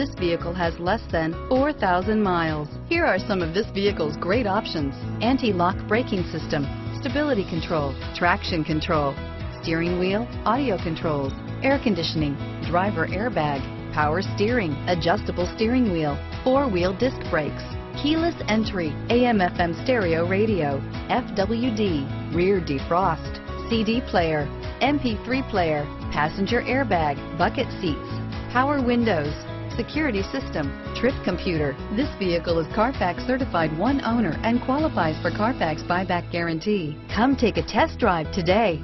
This vehicle has less than 4,000 miles. Here are some of this vehicle's great options. Anti-lock braking system, stability control, traction control, steering wheel, audio controls, air conditioning, driver airbag, power steering, adjustable steering wheel, four-wheel disc brakes, keyless entry, AM FM stereo radio, FWD, rear defrost, CD player, MP3 player, passenger airbag, bucket seats, power windows, security system, trip computer. This vehicle is Carfax certified one owner and qualifies for Carfax buyback guarantee. Come take a test drive today.